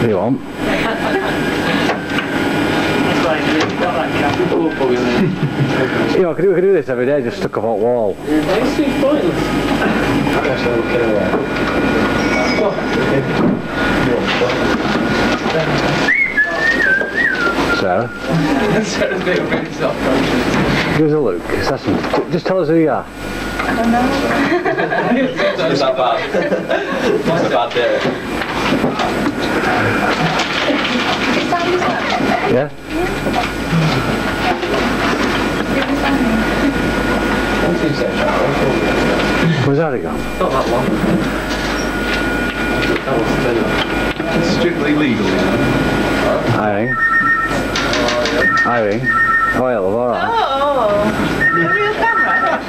You won't. You know, I could, do, I could do this every day, just stuck up hot wall. Sarah, give us a look. Is some, just tell us who you are. It's not bad. It's about there. Yeah? Where's that again? Not that long. It's strictly legal, you know. Irene. Irene. Oh, yeah, alright. Oh, oh. a real camera?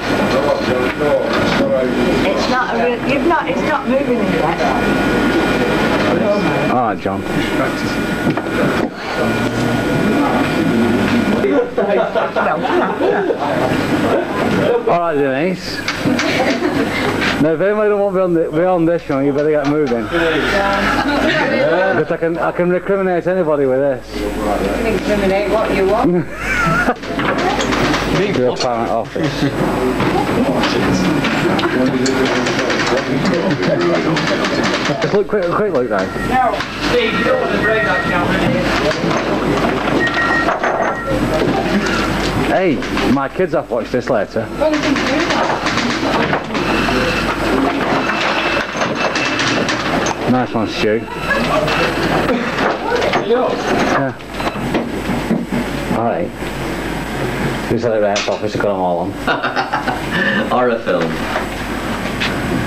It's not a real, you've not, it's not moving in yet. Alright, John. Alright, Denise. Now, if anybody don't want to be on, the, be on this one, you better get moving. Because I can, I can recriminate anybody with this. Incriminate what you want. Your parent office. Just look quick, quick look now. Now, Steve, you don't want to break that camera. Hey, my kids have watched this later. Nice one, Stu. Yeah. Alright. Who's at the rent's office? I've got them all on. Horror film.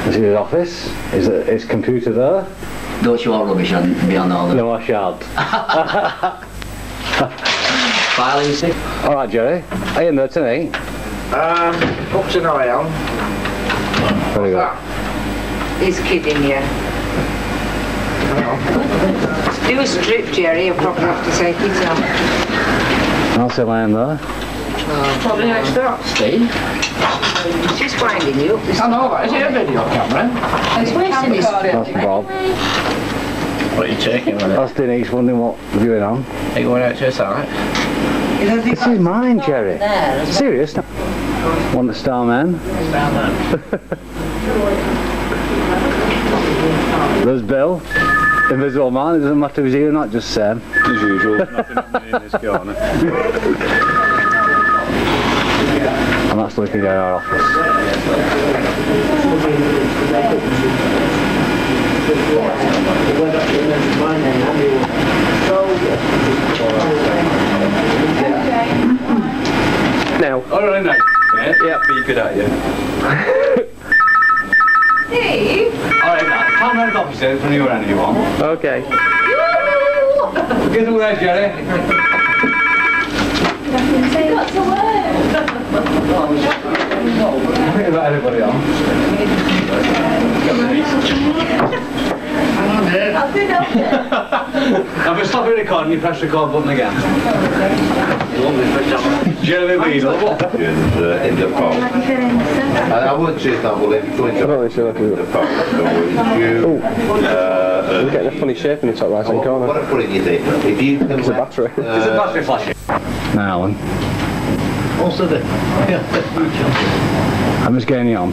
This is his office. Is it his computer there? Don't you all rubbish on beyond all the No, I shan't. filing stick? Alright, Jerry. Are you in there tonight? Um, up to now I am. Very good. He's kidding you. Do a strip, Jerry, you'll probably have to take it off. I'll say mine there. Probably next up. Steve? She's finding you up. This I know that. Is it a video camera? It's wasting his That's Bob. What are you taking with it? That's Denise wondering what viewing on. Are you going out to a site? This is mine, Jerry. Serious? Want the Starman? There's Bill. Invisible Man. It doesn't matter if he's here or not, just Sam. As usual, nothing happening in this corner. And that's looking at our office. Now. All right, now. Yeah, be good at you. Steve? All right, now. Come round the office there from your end if you want. Okay. Get away, Jerry. What's the word? Think about everybody else. I'll do that. Now, if I stop it recording, you press the record button again. Jeremy Beadle. uh, in the pub. I, I would say that will influence I'm not really sure in the pub. So you, uh, We're getting a funny shape in the top right hand what, corner. what I put in your thing, if you can It's a let, battery. Is the battery flashing? Now, Alan. Also the... I'm just getting you on.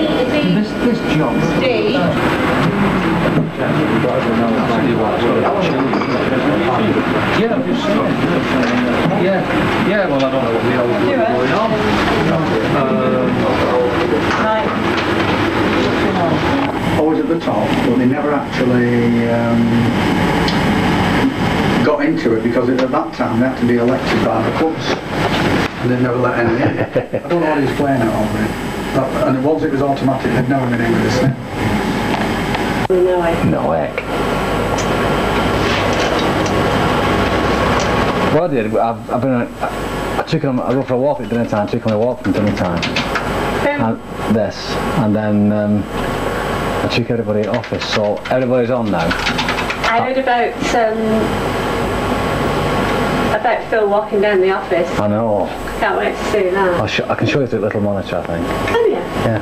Steve? Yeah, yeah, well, I don't know what the hell is going on. always at the top, but they never actually um, got into it because at that time they had to be elected by the clubs. And they never let any in. I don't know what he's playing at over it. That- And once it was automatic, they'd never been in with this thing. No way. No heck. What I did, I've, I've been, I, I took him, I go for a walk at dinner time, took him a walk from dinner time. And this, and then um, I took everybody at office, so everybody's on now. I heard about um, about Phil walking down the office. I know. Can't wait to see that. I can show you through the little monitor, I think. Can you? Yeah.